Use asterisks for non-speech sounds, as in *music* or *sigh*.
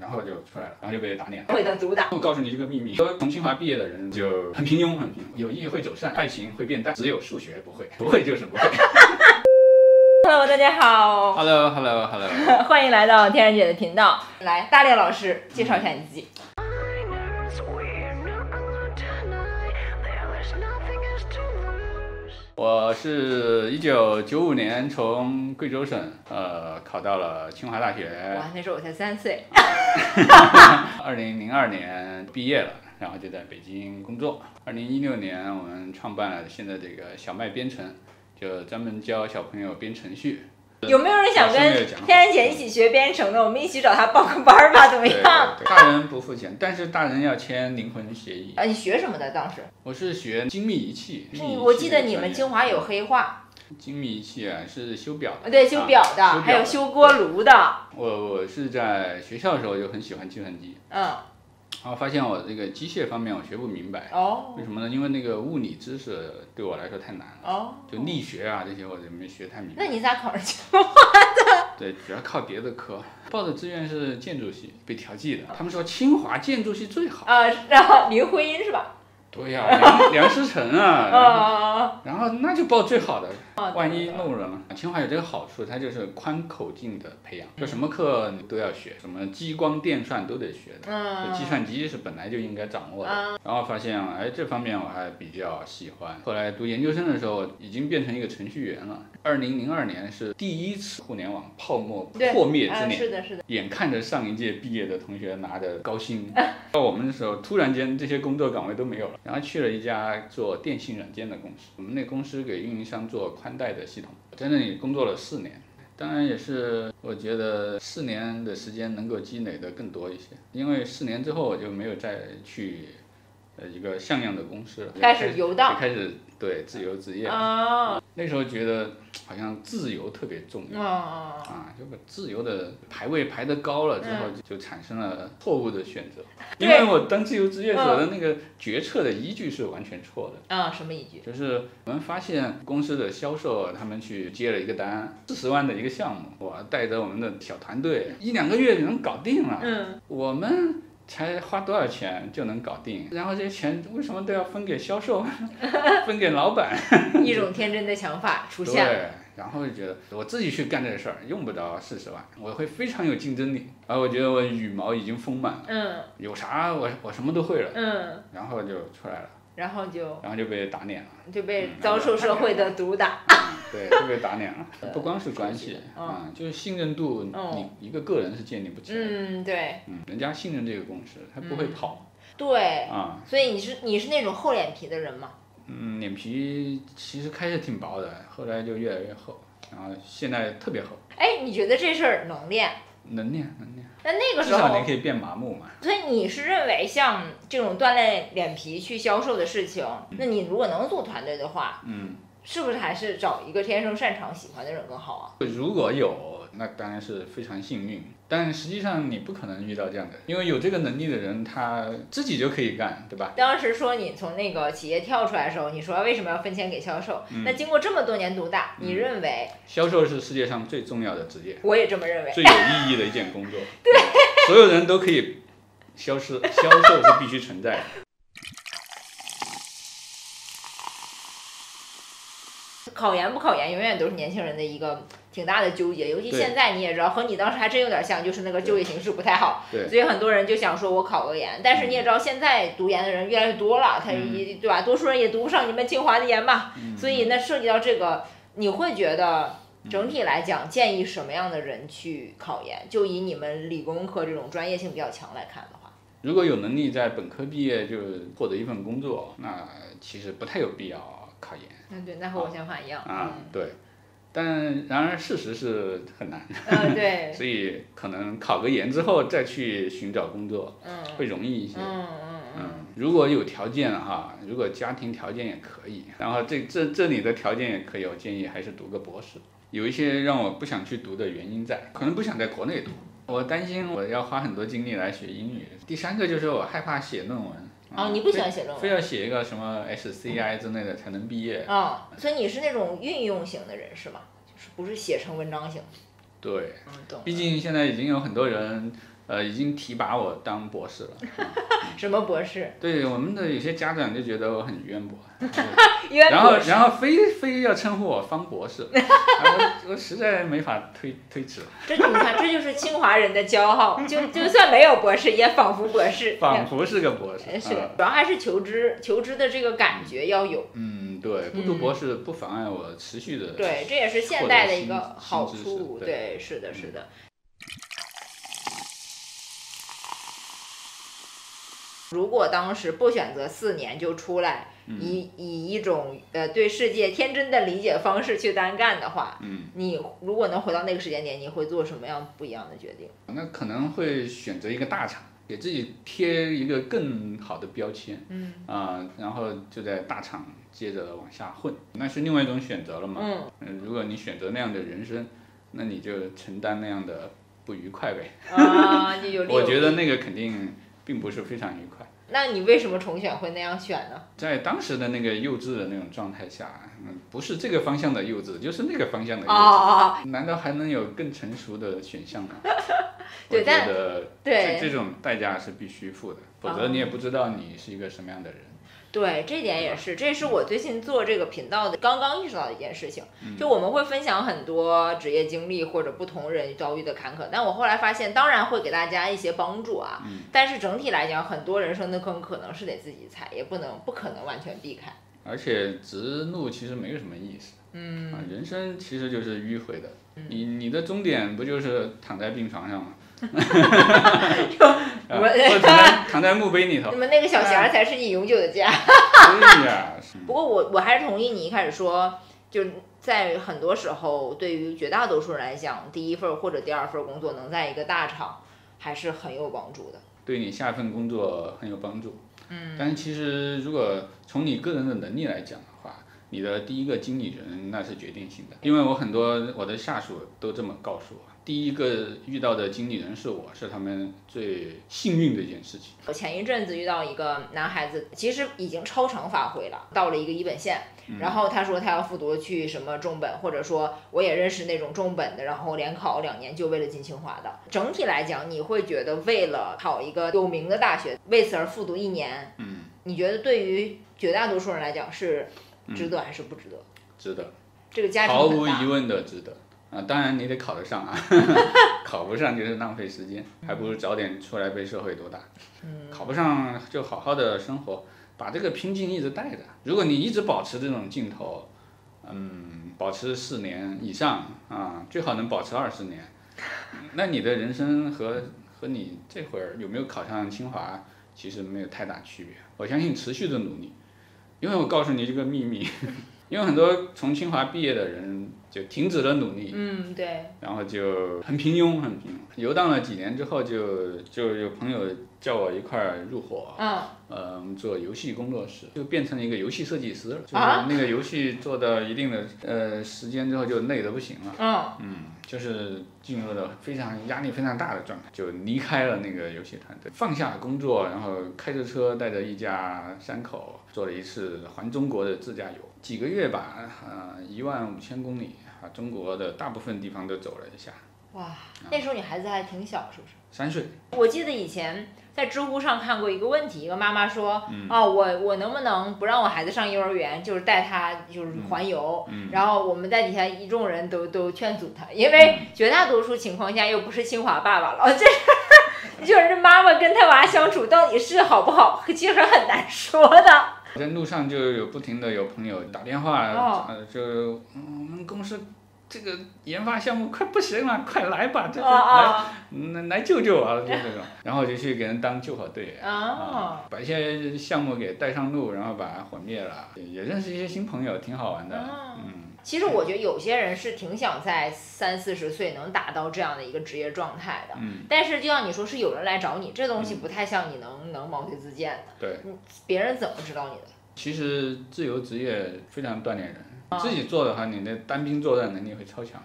然后就出来了，然后就被打脸了。会的毒打。我告诉你一个秘密，说从清华毕业的人就很平庸，很平庸。友谊会走散，爱情会变淡，只有数学不会，不会就是不会。Hello，大家好，Hello，Hello，Hello。*laughs* 欢迎来到天然姐的频道。来，大烈老师介绍一下你自己。我是一九九五年从贵州省呃考到了清华大学，哇，那时候我才三岁。*laughs* 二零零二年毕业了，然后就在北京工作。二零一六年我们创办了现在这个小麦编程，就专门教小朋友编程序。有没有人想跟天然姐一起学编程的？我们一起找他报个班儿吧，怎么样？对，大人不付钱，但是大人要签灵魂协议。啊，你学什么的？当时我是学精密仪器，是精密仪器我记得你们清华有黑化，精密仪器啊，是修表的。呃对，修表的，还有修锅炉的。我我是在学校的时候就很喜欢计算机，嗯，然后发现我这个机械方面我学不明白，哦为什么呢？因为那个物理知识对我来说太难了，哦，就力学啊这些我就没学太明白。那你咋考上清华的？*laughs* 对，主要靠别的科。报的志愿是建筑系，被调剂的。他们说清华建筑系最好。啊，然后林徽因是吧？对呀、梁 *laughs* 梁思成啊，然后那就报最好的，啊万一弄人了。清华有这个好处，它就是宽口径的培养，就什么课你都要学，什么激光电算都得学的。嗯计算机是本来就应该掌握的，然后发现哎这方面我还比较喜欢。后来读研究生的时候，已经变成一个程序员了。二零零二年是第一次互联网泡沫，破灭之啊年，是的，是的。眼看着上一届毕业的同学拿着高薪，到我们的时候，突然间这些工作岗位都没有了，然后去了一家做电信软件的公司，我们那公司给运营商做宽带的系统，在那里工作了四年。当然也是，我觉得四年的时间能够积累的更多一些，因为四年之后我就没有再去，呃一个像样的公司了，开始游荡开始对自由职业。啊，那时候觉得好像自由特别重要。哦，啊，就把自由的排位排得高了之后，就产生了错误的选择。因为我当自由职业者的那个决策的依据是完全错的。啊，什么依据？就是我们发现公司的销售，他们去接了一个单，四十万的一个项目，我带着我们的小团队，一两个月就能搞定了。嗯，我们才花多少钱就能搞定？然后这些钱为什么都要分给销售，*laughs* 分给老板？*laughs* 一种天真的想法 *laughs* 出现了。对，然后就觉得我自己去干这个事儿用不着四十万，我会非常有竞争力。然后我觉得我羽毛已经丰满了，嗯有啥我我什么都会了，嗯，然后就出来了，然后就然后就被打脸了，就被遭受社会的毒打。对，就被打脸了。*laughs* 不光是关系嗯啊、就是信任度，嗯你一个个人是建立不起来的。嗯，对嗯，人家信任这个公司，他不会跑对，啊。所以你是你是那种厚脸皮的人吗？嗯，脸皮其实开始挺薄的，后来就越来越厚，然后现在特别厚，哎，你觉得这事儿能练？能练能练，那那个时候至少你，可以变麻木嘛。所以你是认为像这种锻炼脸皮去销售的事情，那你如果能组团队的话，嗯。是不是还是找一个天生擅长、喜欢的人更好啊？如果有，那当然是非常幸运。但实际上你不可能遇到这样的，因为有这个能力的人，他自己就可以干，对吧？当时说你从那个企业跳出来的时候，你说为什么要分钱给销售？那经过这么多年毒打，你认为？销售是世界上最重要的职业，我也这么认为。最有意义的一件工作。*laughs* 对，所有人都可以消失，销售是必须存在的。考研不考研，永远都是年轻人的一个挺大的纠结。尤其现在你也知道，和你当时还真有点像，就是那个就业形势不太好，所以很多人就想说我考个研。但是你也知道，现在读研的人越来越多了，他嗯一对吧？多数人也读不上你们清华的研嘛。所以那涉及到这个，你会觉得整体来讲，建议什么样的人去考研？就以你们理工科这种专业性比较强来看的话，如果有能力在本科毕业就获得一份工作，那其实不太有必要考研嗯，对，那和我想法一样。啊。对，但然而事实是很难，嗯，对，*laughs* 所以可能考个研之后再去寻找工作嗯会容易一些。嗯嗯嗯，如果有条件哈，如果家庭条件也可以，然后这这这里的条件也可以，我建议还是读个博士。有一些让我不想去读的原因在，可能不想在国内读，我担心我要花很多精力来学英语。第三个就是我害怕写论文。哦，你不喜欢写论文非要写一个什么 SCI 之类的才能毕业。啊、所以你是那种运用型的人是吗？就是不是写成文章型？对，嗯，毕竟现在已经有很多人，呃，已经提拔我当博士了。*laughs* 什么博士？对我们的有些家长就觉得我很渊博，*laughs* 渊然后。然后非非要称呼我方博士，*laughs* 啊我我实在没法推推迟了，这就你看，这就是清华人的骄傲，就就算没有博士，也仿佛博士。仿佛是个博士。呃是啊，主要还是求知，求知的这个感觉要有。嗯，对，不读博士不妨碍我持续的对，这也是现代的一个好处。对对，是的，是的。如果当时不选择四年就出来，嗯以以一种呃对世界天真的理解方式去单干的话，嗯，你如果能回到那个时间点，你会做什么样不一样的决定？那可能会选择一个大厂，给自己贴一个更好的标签。嗯啊、然后就在大厂接着往下混，那是另外一种选择了嘛。嗯嗯，如果你选择那样的人生，那你就承担那样的不愉快呗。啊，就 *laughs* 有利我觉得那个肯定并不是非常愉快。那你为什么重选会那样选呢？在当时的那个幼稚的那种状态下，嗯，不是这个方向的幼稚，就是那个方向的幼哦稚。哦哦，难道还能有更成熟的选项吗？*laughs* 对但得对这这种代价是必须付的，否则你也不知道你是一个什么样的人。对，这点也是，这是我最近做这个频道的刚刚意识到的一件事情。嗯就我们会分享很多职业经历或者不同人遭遇的坎坷，但我后来发现，当然会给大家一些帮助啊，嗯但是整体来讲，很多人生的坑可能是得自己踩，也不能不可能完全避开。而且直路其实没有什么意思。嗯啊，人生其实就是迂回的，你你的终点不就是躺在病床上吗？*laughs* 啊或者躺在 *laughs* 躺在墓碑里头那。么那个小匣儿才是你永久的家。*laughs* 对呀，是不过我我还是同意你一开始说，就是在很多时候，对于绝大多数人来讲，第一份儿或者第二份儿工作能在一个大厂，还是很有帮助的。对你下一份工作很有帮助。嗯，但是其实如果从你个人的能力来讲的话，你的第一个经理人那是决定性的，因为我很多我的下属都这么告诉我，第一个遇到的经理人是我，是他们最幸运的一件事情。我前一阵子遇到一个男孩子，其实已经超常发挥了，到了一个一本线，然后他说他要复读去什么重本，或者说我也认识那种重本的，然后连考两年就为了进清华的。整体来讲，你会觉得为了考一个有名的大学，为此而复读一年，嗯，你觉得对于绝大多数人来讲是值得还是不值得？值得。这个家庭毫很大无疑问的值得啊！当然你得考得上啊，*laughs* 考不上就是浪费时间，还不如早点出来被社会毒打。考不上就好好的生活，把这个拼劲一直带着。如果你一直保持这种劲头，嗯，保持四年以上啊，最好能保持二十年，那你的人生和和你这会儿有没有考上清华其实没有太大区别。我相信持续的努力，因为我告诉你这个秘密。因为很多从清华毕业的人就停止了努力，嗯，对，然后就很平庸，很平庸。游荡了几年之后就，就有朋友叫我一块儿入伙，嗯，呃，做游戏工作室，就变成了一个游戏设计师了。就是啊那个游戏做到一定的呃时间之后，就累得不行了。嗯，嗯，就是进入了非常压力非常大的状态，就离开了那个游戏团队，放下工作，然后开着车带着一家三口做了一次环中国的自驾游，几个月吧，呃，一万五千公里啊，中国的大部分地方都走了一下，哇，那时候你孩子还挺小，是不是？三岁，我记得以前在知乎上看过一个问题，一个妈妈说，嗯。啊，我我能不能不让我孩子上幼儿园，就是带他就是环游，嗯。然后我们在底下一众人都都劝阻他，因为绝大多数情况下又不是清华爸爸了，这 *laughs* 就是妈妈跟他娃相处到底是好不好，其实很难说的。在路上就有不停的有朋友打电话，哦。呃，就、嗯我们公司这个研发项目快不行了，快来吧，这个啊来来救救啊，就这种，*laughs* 然后就去给人当救火队。员啊！把一些项目给带上路，然后把它毁灭了，也也认识一些新朋友，挺好玩的。啊。嗯，其实我觉得有些人是挺想在三四十岁能达到这样的一个职业状态的，嗯。但是就像你说，是有人来找你，这东西不太像你能能毛遂自荐的，对，别人怎么知道你的？其实自由职业非常锻炼人，啊自己做的话，你的单兵作战能力会超强。